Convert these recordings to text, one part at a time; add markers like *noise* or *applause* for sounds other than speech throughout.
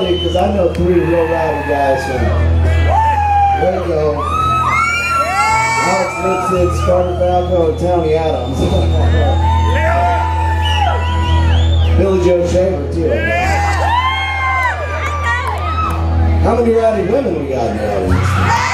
there because I know three real Rider guys from Waco, Alex Nixon, Carter Falco, and Tony Adams. *laughs* Billy Joe Shaver, too. How many rowdy women we got in the audience?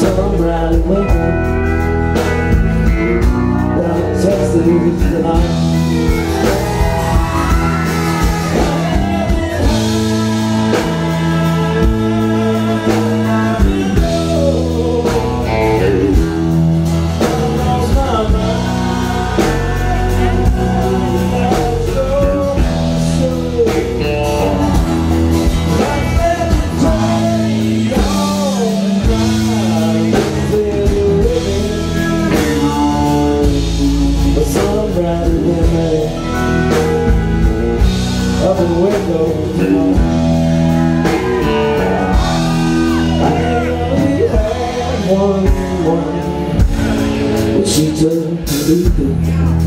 Some rally women down in Texas tonight. I only had one woman But she Because